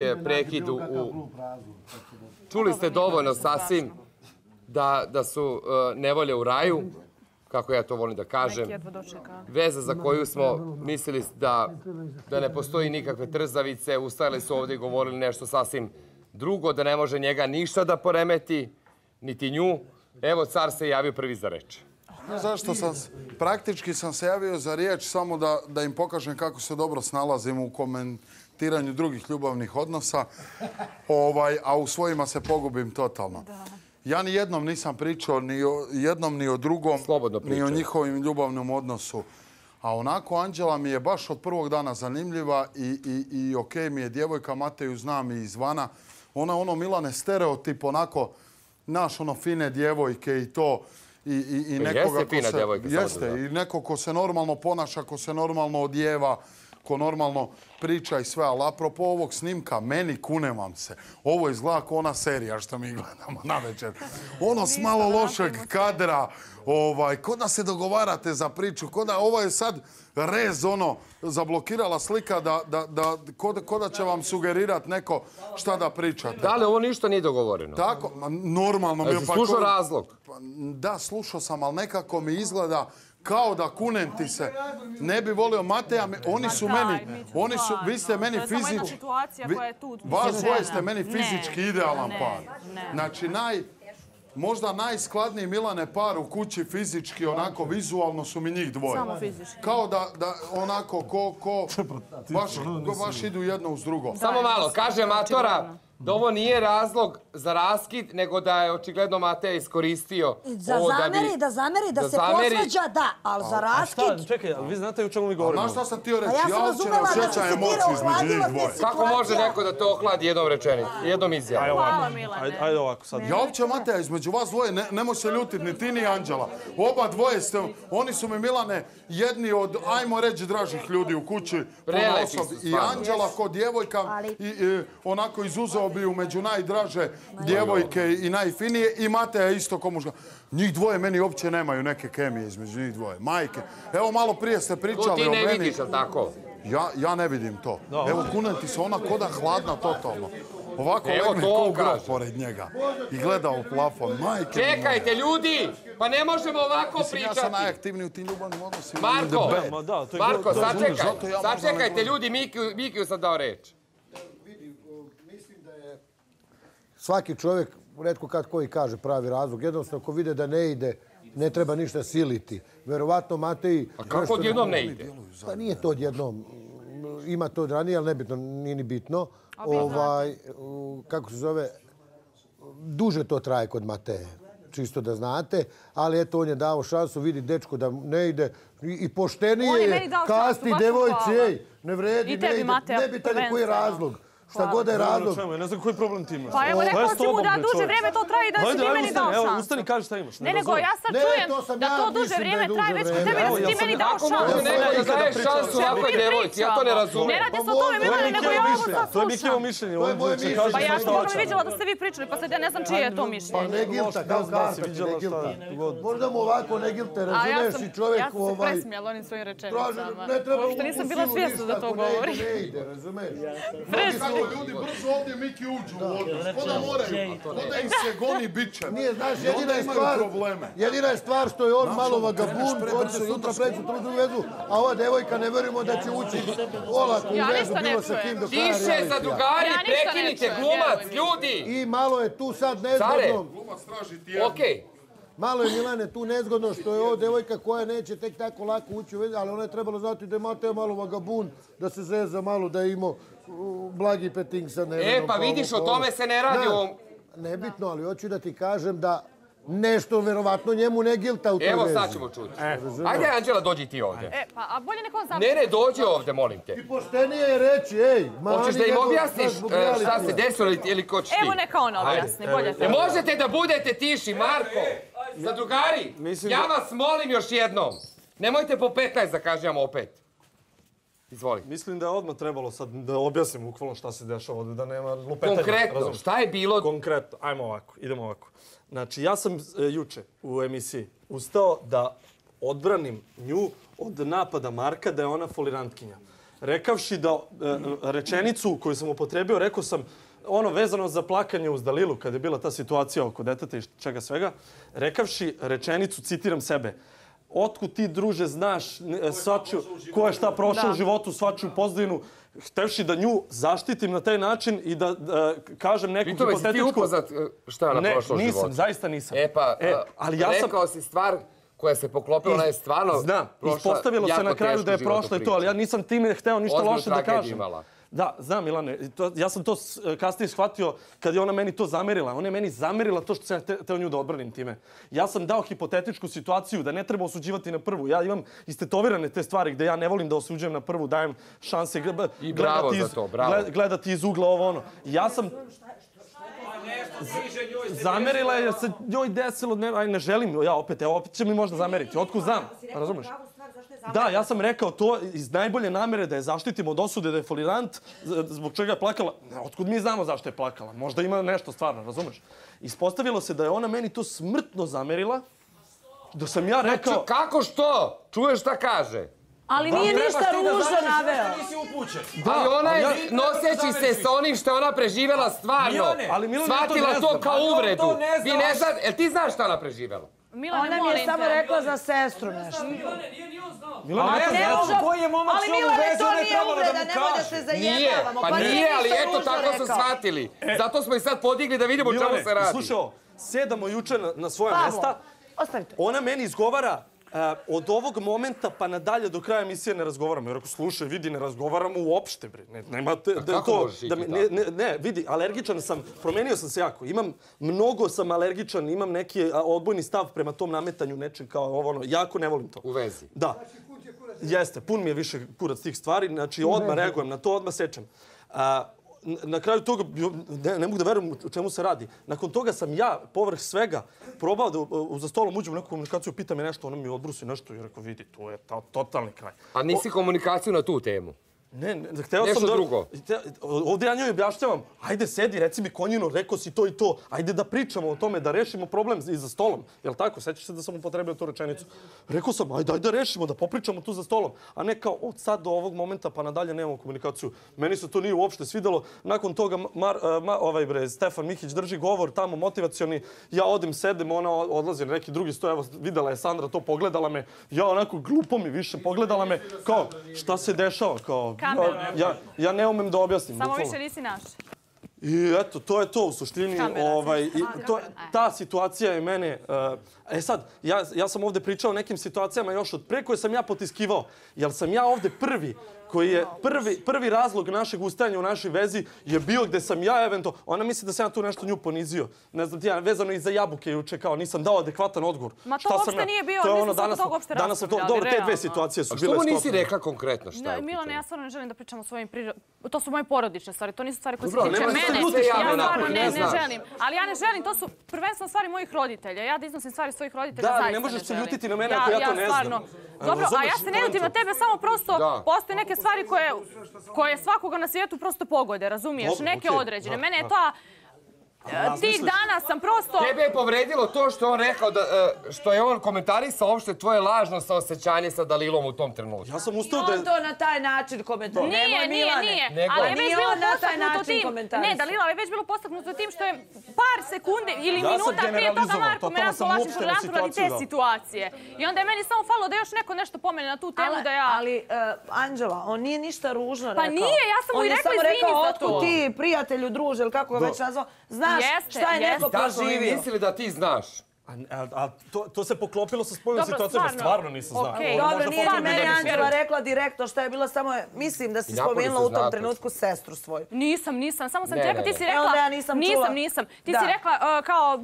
je prekid u... Čuli ste dovoljno sasvim da, da su uh, nevolje u raju, kako ja to volim da kažem. Veza za koju smo mislili da, da ne postoji nikakve trzavice, ustajali su ovdje i govorili nešto sasvim drugo, da ne može njega ništa da poremeti, niti nju. Evo, car se javio prvi za reč. Zašto sam, praktički sam se javio za riječ samo da, da im pokažem kako se dobro snalazim u komentiranju drugih ljubavnih odnosa, ovaj, a u svojima se pogubim totalno. Ja ni jednom nisam pričao ni o jednom ni o drugom, ni o njihovim ljubavnom odnosu. A onako, Anđela mi je baš od prvog dana zanimljiva i, i, i okej okay mi je djevojka, Mateju znam i izvana. Ona ono Milane stereotip, onako, naš ono fine djevojke i to i, i, i nekoga jeste fina se, djevojka. Jeste, i neko ko se normalno ponaša, ko se normalno odjeva, ko normalno priča i sve. Ali apropo ovog snimka, meni kune vam se. Ovo izgleda kao ona serija što mi gledamo na večer. Ono s malo lošeg kadra, ovaj, ko da se dogovarate za priču, ko da ovo je sad rez ono, zablokirala slika da, da, da, ko, da, ko da će vam sugerirat neko šta da pričate. Da li ovo ništa nije dogovoreno? Tako, ma, normalno. Jesi pa, slušao razlog? Pa, da, slušao sam, ali nekako mi izgleda kao da kunem ti se. Ne bi volio Mateja, oni su meni, oni su, vi ste meni fizički... To je samo jedna situacija koja je tu. Vas dvoje ste meni fizički idealan par. Znači, naj, možda najskladniji Milane par u kući fizički, onako vizualno su mi njih dvoje. Samo fizički. Kao da, da onako, ko, ko, baš, ko baš idu jedno uz drugo. Samo malo, kaže Matora, da ovo nije razlog za raskid, nego da je očigledno Mateja iskoristio za ovo zameri, da bi... Da zameri, da, da se zameri. posvađa, da, ali za raskid... A šta, čekaj, ali vi znate u čemu mi govorimo? A šta sam htio reći? ja sam Ja uopće ne razumela da osjećam si ti između njih ohladila dvoje. Kako može neko da to ohladi jednom rečenicom, jednom izjavom? Ajde Hvala, Milane. ajde, ajde ovako sad. Ja uopće, Mateja, između vas dvoje, ne, ne može se ljutiti ni ti ni Anđela. Oba dvoje ste, oni su mi, Milane, jedni od, ajmo reći, dražih ljudi u kući. Prelepi su, I. Anđela kod djevojka, i, i, onako izuzeo bi u među najdraže djevojke i najfinije. I Mateja isto ko mužga. Njih dvoje meni uopće nemaju neke kemije između njih dvoje. Majke, evo malo prije ste To pričali ti o ne meni. vidiš, ali tako? Ja, ja ne vidim to. Evo, kunem ti se, ona koda hladna totalno. Ovako Evo legne to ko grob kaže. pored njega. I gleda u plafon. Majke Čekajte, ljudi! Pa ne možemo ovako Mislim, ja sam pričati. najaktivniji u tim ljubavnim odnosima. Marko, to Marko, to sačekaj, sačekajte ne- ljudi, Mikiju, Mikiju sam dao reč. Svaki čovjek, redko kad koji kaže pravi razlog, jednostavno ako vide da ne ide, ne treba ništa siliti. Verovatno Mateji... A kako odjednom ne ide? Pa nije to odjednom. Ima to od ranije, ali nebitno, nije ni bitno. Ovaj, kako se zove, duže to traje kod Mateje. Čisto da znate, ali eto on je dao šansu, vidi dečko da ne ide i, i poštenije je kasti devojci, ej, ne vredi, I tebi, ne ide, Mateja, nebitan je koji razlog. Šta god da je Dobro, razlog, čemu, ja ne znam koji problem ti imaš. Pa evo, rekao si mu da duže vrijeme to traje i da si ti meni dao Evo, šansu. ustani, kaži šta imaš. Ne, nego ja sad Ne, čujem da to duže vrijeme traje već kod tebe, da Evo, si ti meni dao Kako može šansu. neko da nikada daje pričao. šansu ovakvoj mi devojci? Ja to ne razumem. Ne radi se o Pa tome, Milane, nego ja Mikijevo ovo sad to je Mikijevo slušam. mišljenje. To je će mišljenje. kaži Pa ja sam hoće. vidjela da ste vi pričali, pa sad ja ne znam čije je to Pa mišljenje. ne gilta, kao karta, ne gilta. Možda mu ovako ne gilte, razumeš i čovjek ja sam se ovaj... presmijala onim svojim rečenicama. Ne Uopšte nisam u bila svjesna da to ne govori. Ne ide, razumeš? Kako ljudi brzo ovdje Miki uđu u odnos. Ko da moraju, ko da im se goni bićem. Nije, znaš, jedina je stvar, jedina je stvar što je on malo vagabun, i onda sutra preći u drugu vezu, a ova devojka ne verujemo da će ući olako u vezu bilo sa kim do kraja Tiše, ništa ne prekinite glumac, ljudi! I malo je tu sad nezgodno, Glumac traži ti jednu. okej. malo je Milane tu nezgodno što je ovo devojka koja neće tek tako lako ući u vezu, ali ona je trebalo znati da je Mateo malo vagabun, da se zeza malo, da je imao blagi peting sa nevenom. E, pa vidiš, o tome se ne radi u ovom... Nebitno, ali hoću da ti kažem da nešto verovatno njemu ne gilta u toj Evo vezi. sad ćemo čuti. Ajde, Anđela, dođi ti ovdje. E, pa, a bolje neko on sam... Ne, ne, dođi ovdje, molim te. Poštenije je reći, ej, mani Hoćeš da im objasniš e, šta se desilo ili- ko će ti? Evo neka on objasni, bolje Ne to. možete da budete tiši, Marko! Zadrugari, ja vas molim još jednom. Nemojte po 15 da kažem opet. Izvoli. Mislim da je odmah trebalo sad da objasnim bukvalno šta se dešava ovdje, da nema lupetanja. Konkretno, razumeš? šta je bilo? Konkretno, ajmo ovako, idemo ovako. Znači, ja sam e, juče u emisiji ustao da odbranim nju od napada Marka da je ona folirantkinja. rekavši da e, rečenicu koju sam upotrebio, rekao sam ono vezano za plakanje uz Dalilu, kada je bila ta situacija oko deteta i čega svega, rekavši rečenicu, citiram sebe, otkud ti, druže, znaš ne, svačiju, ko je šta prošao u životu, svačiju pozdinu, htevši da nju zaštitim na taj način i da, da kažem neku Pitao, jesi ti hipotetičku... upoznat e, šta je ona Ne, prošla u životu? nisam, zaista nisam. E pa, E, ali ja sam... rekao si stvar koja se poklopila, ona je stvarno Znam, ispostavilo se na kraju da je prošlo i to, ali ja nisam time hteo ništa loše da tragediju kažem. imala. Da, znam Milane, to, ja sam to kasnije shvatio kad je ona meni to zamerila. Ona je meni zamerila to što sam ja te, teo nju da odbranim time. Ja sam dao hipotetičku situaciju da ne treba osuđivati na prvu. Ja imam istetovirane te stvari gde ja ne volim da osuđujem na prvu, dajem šanse gle- I bravo gledati za iz, to, bravo. gled- gledati iz ugla ovo ono. Ja sam zamerila je jer se njoj desilo, ne, aj ne želim, ja opet, evo opet će mi možda zameriti. Otkud znam, razumeš? Da, ja sam rekao to iz najbolje namere da je zaštitimo od osude, da je folirant, zbog čega je plakala. Ne, Otkud mi znamo zašto je plakala? Možda ima nešto stvarno, razumeš? Ispostavilo se da je ona meni to smrtno zamerila, da sam ja rekao... Ču- Kako što? Čuješ šta kaže? Ali nije ništa ružno naveo. Nisi upućen. Ali ona je ja- noseći se sa onim što je ona preživela stvarno. Milane, ali Milane, ja to Shvatila to kao uvredu. Vi ne jel ti znaš šta ona preživela? Milane, Ona mi je samo te. rekla za sestru nešto. Milane, A ja to ne ne znam koji je momak Ali s ovom Milane, vezu, to ne nije trebalo da uvreda, mu nemoj da kaže. se Nije, zajebavamo. pa nije nije, ali eto, tako su shvatili. Zato smo i sad podigli da vidimo čemu Milane, se radi. slušaj ovo, sedamo juče na, na svoje mesta, ostavite. ona meni izgovara od ovog momenta pa nadalje do kraja emisije ne razgovaramo. Ja rekao, slušaj, vidi, ne razgovaramo uopšte, bre. Ne, nema te, da kako to, da mi, ne, ne, ne, vidi, alergičan sam, promenio sam se jako. Imam, mnogo sam alergičan, imam neki odbojni stav prema tom nametanju nečeg kao ovo, ono, jako ne volim to. U vezi. Da. Jeste, pun mi je više kurac tih stvari, znači odmah reagujem na to, odmah sečem. A, na kraju toga, ne, ne mogu da verujem u čemu se radi. Nakon toga sam ja, povrh svega, probao da u, za stolom uđem u neku komunikaciju, pita me nešto, ona mi odbrusi nešto i rekao, vidi, to je ta, totalni kraj. A nisi komunikaciju na tu temu? Ne, ne, hteo Nešto sam da... drugo. Te, ovdje ja njoj objašnjavam, ajde sedi, reci mi konjino, rekao si to i to, ajde da pričamo o tome, da rešimo problem i za stolom. Jel tako? Sećaš se da sam upotrebio tu rečenicu? Rekao sam, ajde, ajde da rešimo, da popričamo tu za stolom. A ne kao od sad do ovog momenta pa nadalje nemamo komunikaciju. Meni se to nije uopšte svidelo. Nakon toga Mar, eh, ma, ovaj bre, Stefan Mihić drži govor tamo motivacioni. Ja odim, sedem, ona odlazi na neki drugi sto. Evo, videla je Sandra to, pogledala me. Ja onako glupo mi više pogledala me. Kao, šta se dešava? Kao, Kamera. ja, ja ne umem da objasnim. Samo više nisi naš. I eto, to je to u suštini. Kamera. Ovaj, i to, ta situacija je mene... Uh, e sad, ja, ja sam ovdje pričao o nekim situacijama još od pre koje sam ja potiskivao. Jer sam ja ovdje prvi koji je prvi, prvi razlog našeg ustajanja u našoj vezi je bio gde sam ja evento... Ona misli da sam ja tu nešto nju ponizio. Ne znam ti ja, vezano i za jabuke juče, kao nisam dao adekvatan odgovor. Ma to Šta sam uopšte ja- nije bio, to je nisam ono, danas, toga uopšte danas to, dobro, te dve situacije su A bile što mu nisi rekla konkretno šta je Ne, Milane, ja stvarno ne želim da pričam o svojim prižo... To su moje porodične stvari, to nisu stvari koje se tiče da mene. Ja stvarno ne, ne ne želim. Ali ja ne želim, to su prvenstveno stvari mojih roditelja. Ja da iznosim stvari svojih roditelja, Da, ali zaista ne možeš se želim. ljutiti na mene ako ja to ne znam. A, Dobro, a ja se ne ljutim na tebe, samo prosto Da. postoje neke stvari koje, koje svakoga na svijetu prosto pogode, razumiješ? Neke određene. Mene je ta... Tih dana sam prosto... Tebe je povredilo to što je on rekao da, e, što je on komentarisao uopšte tvoje lažno saosećanje sa Dalilom u tom trenutku. Ja sam I ustao da... on to na taj način komentari. Nije, Nemoj, nije, Milane. nije. Nego- Ali je Nije već bilo on na taj postaknuto način tim. komentarisao. Ne, Dalila je već bilo postaknuto tim što je par sekunde ili Ja minuta prije toga Marko me lažnim uopštenu tolerantom radi te situacije. I onda je meni samo falo da još neko nešto pomene na tu temu Ali, da ja... ali uh, Anđela, on nije ništa ružno Pa rekao. nije, ja sam mu on i je rekla, samo izvini rekao, za otkud to." ti, prijatelju, druže, ili kako ga već nazvao, znaš Jeste, šta je neko jeste. Da mi proživio. mislili da ti znaš. A, a, a to, to se poklopilo sa spojnom Dobro, situacijom, stvarno. stvarno nisam znao. Okej. Ona Dobro, nije ni da meni. Anđela rekla direktno šta je bilo, samo je, mislim da si spomenula u tom znate. trenutku sestru svoju. Nisam, nisam, samo sam Ne, ti rekla, ne, ti si. E, rekla... ja nisam. Nisam, nisam. Ti Da. si rekla uh, kao,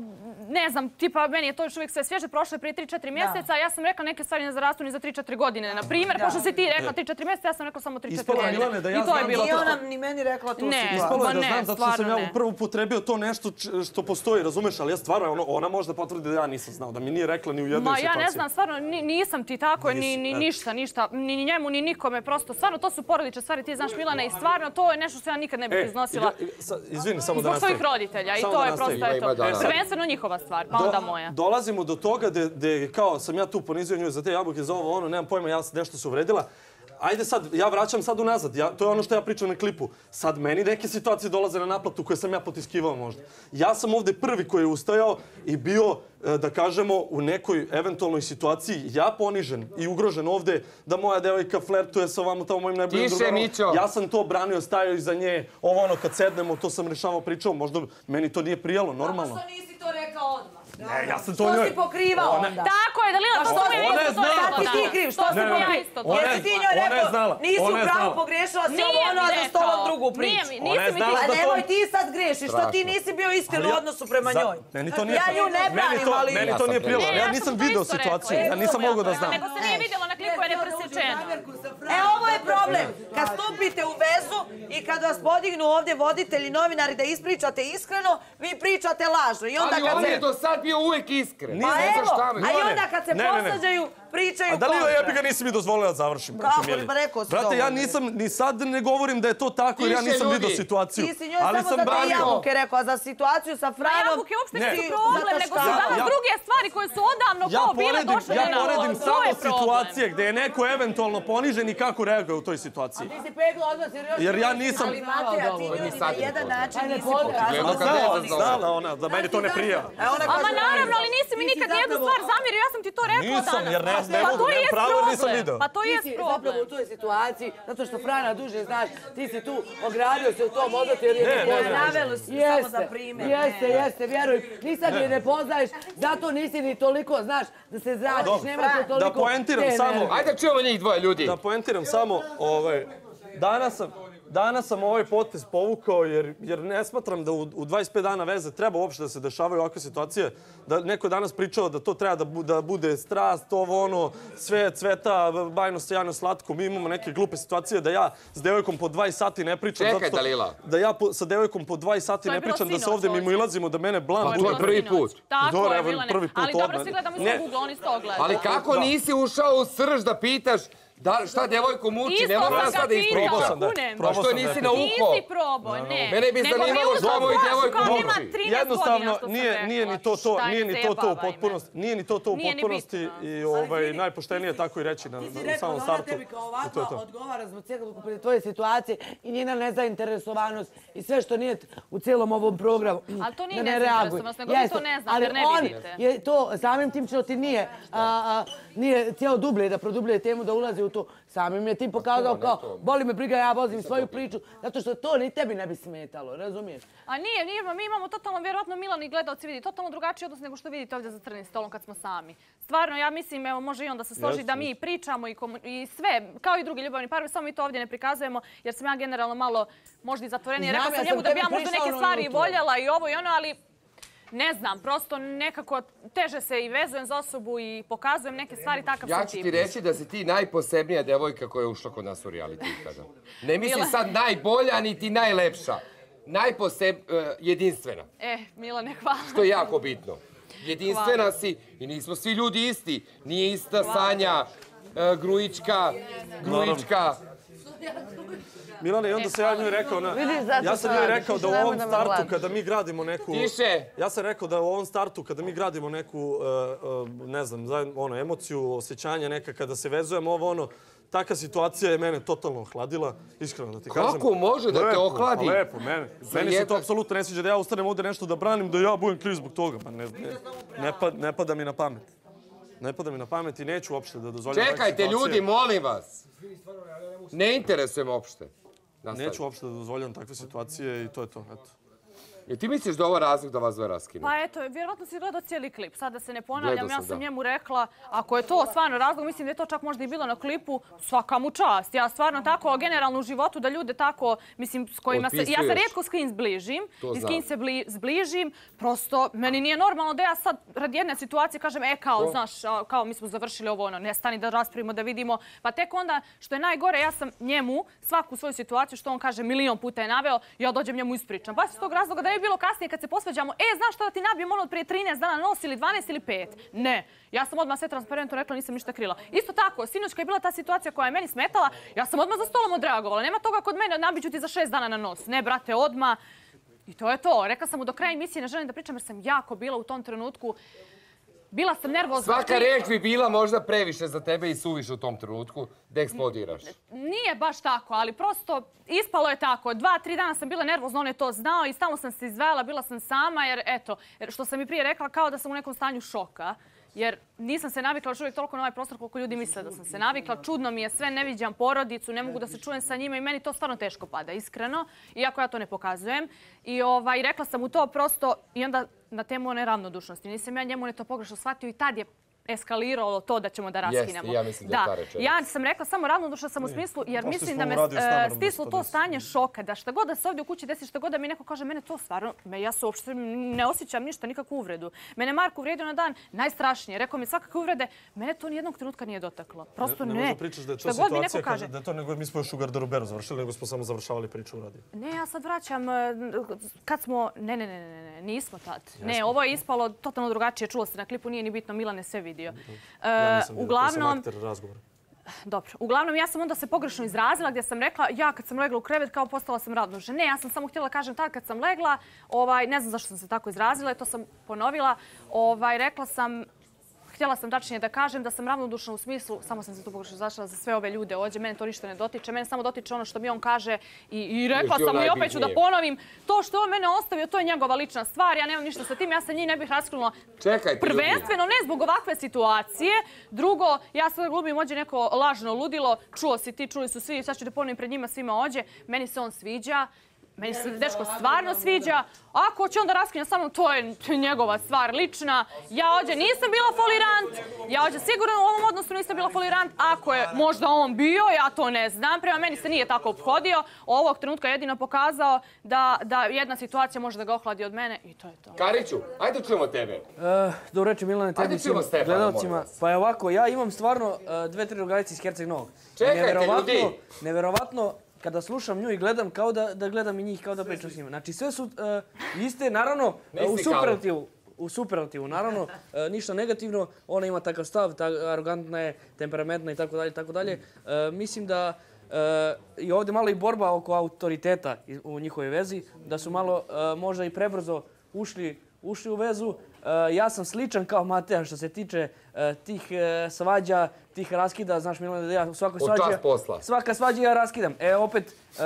ne znam, tipa meni je to još uvijek sve svježe, prošlo je prije 3-4 mjeseca, a ja sam rekla neke stvari ne zarastu ni za 3-4 godine. Na primjer, pošto si ti rekla 3-4 mjeseca, ja sam rekla samo 3-4 Ispalo je, godine. Milane, da ja I to je znam bilo Nije ona ni meni rekla tu Ne. situaciju. Ispalo je da znam zato što sam ja upravo potrebio to nešto što postoji, razumeš, ali ja stvarno, ono, ona možda potvrdi ja nisam znao, da mi nije rekla ni u jednoj Ma situaciji. ja ne znam, stvarno ni- nisam ti tako, ni, ni ništa, ništa, ni ni njemu, ni nikome, prosto, stvarno to su porodične stvari, ti znaš Milana i stvarno to je nešto što ja nikad ne bih iznosila. ja- sa- izvini, samo da Zbog nastavim. svojih roditelja i to je prosto, eto, prvenstveno njihova stvar, pa Do- onda moja. Dolazimo do toga da, da kao sam ja tu ponizio nju za te jabuke, za ovo, ono, nemam pojma, ja sam nešto se uvredila. Ajde sad, ja vraćam sad unazad, ja, to je ono što ja pričam na klipu. Sad meni neke situacije dolaze na naplatu koje sam ja potiskivao možda. Ja sam ovde prvi koji je ustajao i bio, e, da kažemo, u nekoj eventualnoj situaciji ja ponižen i ugrožen ovde da moja devojka flertuje sa vama tamo mojim najboljim Tiše, drugarom. Mićo. Ja sam to branio, stajao iza nje, ovo ono kad sednemo, to sam rešavao, pričao, možda meni to nije prijelo, normalno. Što nisi to rekao odmah? Ne, ja sam to Što njoj... si pokrivao Ona- onda? Tako je, Dalila, to što smo si- ja ona je isto znala. to Sad si ti kriv, što si pokrivao? isto to je- Jesi ti njoj je rekao, nisi u je pogrešila si Nije ovo ono, mi a za stolom drugu Nije priču. mi- Ona nisi je mi znala ti- A da to- nemoj ti sad grešiš, što ti nisi bio iskren u odnosu prema njoj. Meni to nije... Ja nju ne branim, to, ali... Meni to nije prijelo. Ja ja sam nisam to video isto situaciju. Ja nisam sam mogao da znam. Nego se nije vidjelo na klipu, je nepresječeno. E, ovo je problem. Kad stupite u vezu i kad vas podignu ovdje voditelji, novinari da ispričate iskreno, vi pričate lažno. I onda Ali kad on se... je do sad bio uvijek iskren. Pa Ne znam evo, a i onda kad se ne, ne, ne. Pričaju A da li kontra. ja bi ga nisi mi dozvolila da završim? Kako pa rekao si Brate, ja nisam, ni sad ne govorim da je to tako jer ja nisam ljudi. video situaciju. Ti si njoj Ali samo sam za te jabuke rekao, a za situaciju sa Franom... jabuke uopšte Ne. nisu problem, nego su Ja- danas ja- druge stvari koje su odavno Ja kao bile poredim, došle ja na poredim to samo situacije gde je neko eventualno ponižen i kako reaguje u toj situaciji. Ti si pegla odnos jer još... Jer ja nisam- Ali Mateja, ti Ovo njoj ni ni sad na je jedan način nisi pokazala. kad Znala, za ona, da meni to ne prija. E, ona Ama kaže, naravno, ali nisi mi nikad nijednu stvar zamjerio, ja sam ti to rekla Nisam, danas. jer ne- ne pa mogu, to nemam je pravo jer nisam video. Pa to Ti je si problem. zapravo u toj situaciji, zato što Frana duže znaš, ti si tu ogradio se u tom odnosu jer je Ne, poznaš. Navelo si samo za primjer. Jeste, jeste, vjeruj. Nisam je ne poznaješ, zato nisi ni toliko, znaš, da se zračiš, Dobro. nemate toliko... Da poentiram samo. Ajde čujemo njih dvoje ljudi. Da poentiram samo, ovaj, danas sam, danas sam ovaj potez povukao jer, jer ne smatram da u, u 25 dana veze treba uopšte da se dešavaju ovakve situacije. Da neko je danas pričao da to treba da, bu, da bude strast, ovo ono, sve cveta, bajno stajano slatko. Mi imamo neke glupe situacije da ja s devojkom po 20 sati ne pričam. Čekaj, zato Dalila. Da ja po, sa devojkom po 20 sati ne pričam, da se sinoć ovde ovdje. mimo ilazimo, da mene blan Pa bude. to je prvi put. Tako je, Milane. Ali dobro si gledamo iz ugla, oni to gledaju. Ali kako nisi ušao u srž da pitaš da, šta devojku muči? Ne mogu ja sam ga sad da pitala, ispričam. sam, da. Pa što nisi na uho? Nisi probao, ne. Mene bi zanimalo moju flašu djevojku muči. ima 13 godina Jednostavno što nije ni to to, nije ni to to u potpunosti, nije ni to to u potpunosti i ovaj najpoštenije tako i reći na, Ti si rekao samom da ona startu. tebi kao to. odgovara zbog cijelog tvoje situacije i njena nezainteresovanost i sve što nije u cijelom ovom programu. Ali to nije da ne reaguje. nezainteresovanost, nego vi to ne znate, ali jer ne on vidite. Je to samim tim što ti nije, a, a, nije cijelo dublje da produbljuje temu da ulazi u to. Samim je tim pokazao kao, boli me briga, ja vozim svoju priču, zato što to ni tebi ne bi smetalo, razumiješ? A nije, nije, mi imamo totalno, vjerovatno Milan i gledalci vidi, totalno drugačiji odnos nego što vidite ovdje za crnim stolom kad smo sami. Stvarno, ja mislim, evo, može i on da se složi Jeste, da mi pričamo i, komu- i sve, kao i drugi ljubavni parovi, samo mi to ovdje ne prikazujemo, jer sam ja generalno malo možda i Rekla ja sam njemu da bi ja možda neke ono stvari voljela i ovo i ono, ali ne znam, prosto nekako teže se i vezujem za osobu i pokazujem neke stvari, takav Ja sam ću ti reći da si ti najposebnija devojka koja je ušla kod nas u reality ikada. Ne misli sad najbolja, niti najlepša. Najposeb... eh, jedinstvena. E, Milane, hvala. To je jako bitno. Jedinstvena si i nismo svi ljudi isti. Nije ista Sanja, eh, Grujička, Grujička. Milane, i onda se ja njoj rekao, na, ja sam njoj rekao da u ovom startu kada mi gradimo neku... Tiše. Ja sam rekao da u ovom startu kada mi gradimo neku, uh, uh, ne znam, ono, emociju, osjećanje neka kada se vezujemo ovo ono, taka situacija je mene totalno ohladila, iskreno da ti kažem. Kako može da te Lepo, ohladi? pa Lepo, mene. Za Meni se to apsolutno ne sviđa da ja ustanem ovdje nešto da branim, da ja budem kriv zbog toga. Pa ne, ne, ne, pa, ne pada mi na pamet. Ne pada mi na pamet i neću uopšte da dozvoljam takve Čekajte situacije. ljudi, molim vas. Ne interesujem uopšte. Nastavi. Neću uopšte da dozvoljam takve situacije i to je to. Eto. Jel ti misliš da je ovo razlog da vas dve raskine? Pa eto, vjerovatno si gledao cijeli klip. Sad da se ne ponavljam, ja sam, da. njemu rekla, ako je to stvarno razlog, mislim da je to čak možda i bilo na klipu, svaka mu čast. Ja stvarno tako, generalno u životu, da ljude tako, mislim, s kojima se, ja se rijetko s kim zbližim, i s kim se bli, zbližim, prosto, meni nije normalno da ja sad radi jedne situacije kažem, e, kao, znaš, kao mi smo završili ovo, ono, ne stani da raspravimo, da vidimo, pa tek onda, što je najgore, ja sam njemu svaku svoju situaciju, što on kaže, milion puta je naveo, ja dođem njemu ispričam. Baš iz tog razloga da bi bilo kasnije kad se posveđamo, e, znaš što da ti nabijem ono od prije 13 dana nos ili 12 ili 5? Ne. Ja sam odmah sve transparentno rekla, nisam ništa krila. Isto tako, sinoć kad je bila ta situacija koja je meni smetala, ja sam odmah za stolom odreagovala. Nema toga kod mene, nabiću ti za 6 dana na nos. Ne, brate, odmah. I to je to. Rekla sam mu do kraja emisije, ne želim da pričam jer sam jako bila u tom trenutku bila sam nervozna. Svaka reč bi bila možda previše za tebe i suviše u tom trenutku da eksplodiraš. Nije baš tako, ali prosto ispalo je tako. Dva, tri dana sam bila nervozna, on je to znao i stalno sam se izvela, bila sam sama jer, eto, što sam i prije rekla, kao da sam u nekom stanju šoka. Jer nisam se navikla još uvijek toliko na ovaj prostor koliko ljudi misle da sam se navikla. Čudno mi je sve, ne viđam porodicu, ne mogu da se čujem sa njima i meni to stvarno teško pada, iskreno. Iako ja to ne pokazujem. I ovaj, rekla sam mu to prosto i onda na temu one ravnodušnosti. Nisam ja njemu ne to pogrešno shvatio i tad je eskaliralo to da ćemo da raskinemo. Jeste, ja mislim da je ta rečenica. Ja sam rekla samo ravnodušna sam u smislu, jer mislim da me e, stislo to stanje šoka, da šta god da se ovdje u kući desi, šta god da mi neko kaže, mene to stvarno, me, ja se uopšte ne osjećam ništa, nikakvu uvredu. Mene Marko uvrijedio na dan, najstrašnije, rekao mi svakakve uvrede, mene to nijednog trenutka nije dotaklo. Prosto ne. Ne možda pričaš da je to Šta god mi neko situacija kaže. da je to nego mi smo još u garderoberu završili, nego smo samo završavali priču u radiju. Ne, ja sad vraćam, e, kad smo, ne, ne, ne, ne, ne, nismo tad. Ne, ovo je ispalo totalno drugačije, čulo se na klipu, nije ni bitno, Milan je sve vidio. E, Ja nisam vidio, to sam uglavnom, akter razgovora. Dobro. Uglavnom, ja sam onda se pogrešno izrazila gdje sam rekla, ja kad sam legla u krevet, kao postala sam ravnodušna. Ne, ja sam samo htjela kažem tad kad sam legla, ovaj, ne znam zašto sam se tako izrazila, to sam ponovila. Ovaj, rekla sam, htjela sam tačnije da kažem da sam ravnodušna u smislu, samo sam se tu pogrešno zašla za sve ove ljude ovdje, mene to ništa ne dotiče, mene samo dotiče ono što mi on kaže i, i rekla sam i opet ću da ponovim, to što on mene ostavio, to je njegova lična stvar, ja nemam ništa sa tim, ja se njih ne bih raskrinula Čekajte, ljudi. Prvenstveno ne zbog ovakve situacije. Drugo, ja sad glumim ođe neko lažno ludilo. Čuo si ti, čuli su svi, sad ću da ponovim pred njima svima ođe. Meni se on sviđa. Meni se dečko stvarno sviđa. Ako će on da raskinja sa mnom, to je njegova stvar lična. Ja ođe nisam bila folirant. Ja ođe sigurno u ovom odnosu nisam bila folirant. Ako je možda on bio, ja to ne znam. Prema meni se nije tako obhodio. Ovog trenutka je jedino pokazao da, da jedna situacija može da ga ohladi od mene i to je to. Kariću, ajde čujemo tebe. Uh, dobro reći Milane, tebi svim gledalcima. Pa je ovako, ja imam stvarno uh, dve, tri drugarice iz Herceg Novog. Čekajte, Neverovatno- ljudi. Neverovatno, kada slušam nju i gledam, kao da, da gledam i njih, kao da pričam s njima. Znači, sve su uh, iste, naravno, uh, u superlativu. U superlativu, naravno, uh, ništa negativno, ona ima takav stav, ta, arogantna je, temperamentna i tako dalje, tako dalje. Uh, mislim da uh, i ovdje malo i borba oko autoriteta u njihovoj vezi, da su malo možda i prebrzo ušli, ušli u vezu. Ja sam sličan kao Mateja što se tiče tih svađa, tih raskida, znaš Milane, da ja svađi... čas posla. Svaka svađa ja raskidam. E, opet, uh,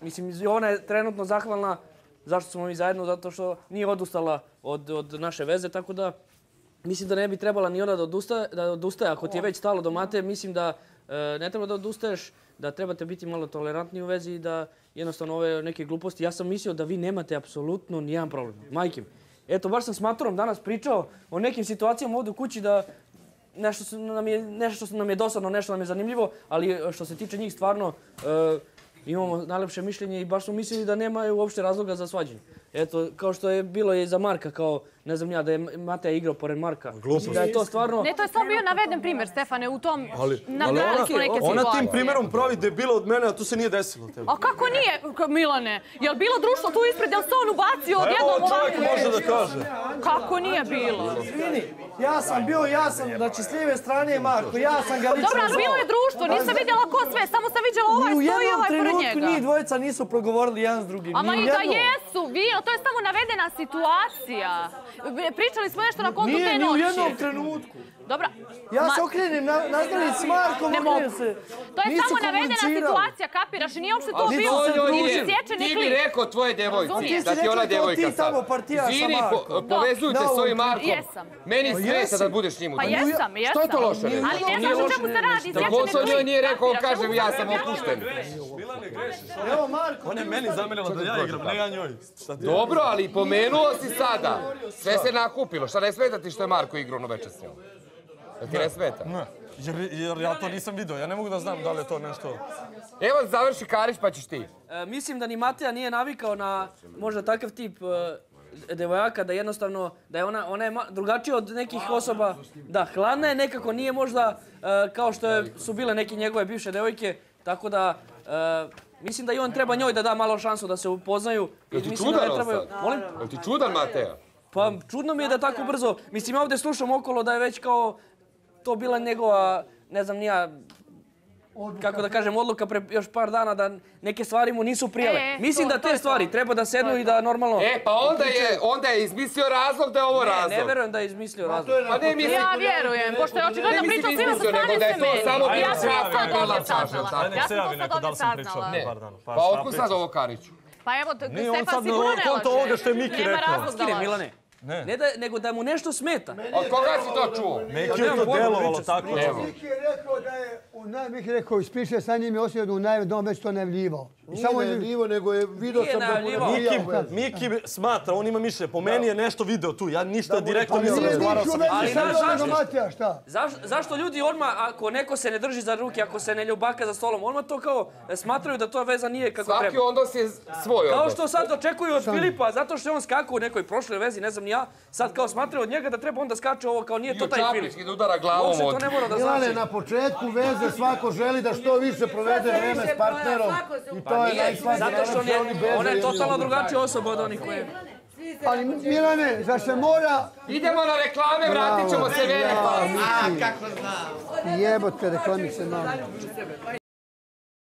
mislim, ona je trenutno zahvalna zašto smo mi zajedno, zato što nije odustala od, od naše veze, tako da mislim da ne bi trebala ni ona da odustaje, da odustaje. Ako ti je već stalo do Mate, mislim da uh, ne treba da odustaješ, da trebate biti malo tolerantni u vezi i da jednostavno ove neke gluposti. Ja sam mislio da vi nemate apsolutno nijedan problem. Majke mi. Eto, baš sam s Maturom danas pričao o nekim situacijama ovdje u kući da nešto su nam je nešto što nam je dosadno, nešto nam je zanimljivo, ali e, što se tiče njih stvarno e, imamo najlepše mišljenje i baš smo mislili da nema uopšte razloga za svađanje. Eto, kao što je bilo i za Marka, kao ne znam ja, da je Mateja igrao pored Marka. Mislim Da je to stvarno... Ne, to je samo bio naveden primjer, Stefane, u tom Ali, ali nabrali ona, smo neke ona tim primjerom pravi debila od mene, a to se nije desilo tebi. A kako nije, Milane? Jel bilo društvo tu ispred, jel se on ubacio Evo, odjednom čovjek ovako? može da kaže. Kako nije bilo? Izvini, ja sam bio, ja sam, znači s lijeve strane je Marko, ja sam ga lično Dobro, ali bilo je društvo, nisam vidjela ko sve, samo sam vidjela ovaj Ni u stoji i jednom ovaj pored trenutku njih njega. dvojica nisu progovorili jedan s drugim. Ama ni u i da jednom. jesu, vi, to je samo navedena situacija. Pričali smo nešto na kontu Nije te ni u jednom trenutku. Dobro. Ja Ma- se okrenem, na, nastavim s Markom, Ne okrenem mogu. se. To je Nisu samo navedena situacija, kapiraš? I nije uopšte to ni sječeni Ti bi rekao tvoje devojci da Ti ona devojka ti tamo sad. Markom. povezujte s ovim Markom. Jesam. Meni Pa smeta da budeš njim Pa jesam, jesam. Što je to loše? Ali ne znam o čemu se radi, Da sječeni god on njoj nije rekao, on kapiraš? kaže Ne ja sam opušten. Evo Marko, Ona je meni zamjerila da ja igram, ne ja njoj. Dobro, ali pomenuo si sada. Sve se nakupilo. Šta ne smeta ti što je Marko igrao ono večer s njom? Da ti ne smeta? Ne, jer, jer ja to nisam vidio, ja ne mogu da znam da li je to nešto... Evo završi Karić pa ćeš ti. E, mislim da ni Mateja nije navikao na možda takav tip e, devojaka da jednostavno da je ona ona je drugačija od nekih osoba. Da, hladna je nekako, nije možda e, kao što je, su bile neke njegove bivše devojke, tako da e, mislim da i on treba njoj da da malo šansu da se upoznaju. I Jel ti mislim da čudan on trebaju- sad? Molim? Jel ti čudan Mateja? Pa čudno mi je da tako brzo, mislim ja ovdje slušam okolo da je već kao to bila njegova, ne znam nija, kako da kažem, odluka pre još par dana da neke stvari mu nisu prijale. E, Mislim to- da te to. stvari treba da sednu i da normalno... E, pa onda je, onda je izmislio razlog da je ovo Ne, razlog. ne verujem da je izmislio razlog. Pa ne, mislim, Ja vjerujem, pošto je očigledno Ne, mislim, pričao svima sa strane nego da je se to meni. samo Ja sam to sad ovdje saznala. tako? Ja sam to sad ovdje saznala. Ne. Par dana. Pa Pa otkud sad ovo Kariću? Pa evo, da Nije on Stefan sad na ne konto ovoga što je Miki Nema rekao. razlog da Skine, laže. Ne. Ne da, nego da mu nešto smeta. Od koga si to čuo? Neki je to delovalo tako. Miki je rekao da je, naj, Miki je rekao, ispričao sa njim i osjećao u najve dom već to najavljivao. I Nije najavljivo, nego je vidio sam da najavljivao. Miki smatra, on ima mišlje. Po meni je nešto video tu. Ja ništa direktno nisam razgovarao Miki sa u vezi Ali znaš zašto? Matija, šta? Zaš, zašto ljudi odmah, ako neko se ne drži za ruke, ako se ne ljubaka za stolom, odmah to kao e, smatraju da to veza nije kako Svaki treba. odnos je svoj Kao odnos. što sad očekuju od Filipa, zato što je on skakao u nekoj prošloj vezi, ne znam ni ja, sad kao smatraju od njega da treba onda skače ovo, kao nije I to u taj Filip. Čapić da udara glavom od... to ne mora da Milane, znači. na početku veze svako želi da što više provede vreme s partnerom. I to je zato što on je, ona je totalno drugačija osoba od onih koje... Ali Milane, zar se mora... Idemo na reklame, vratit ćemo se vene. Ja, Miki. Jebote, reklamik se malo.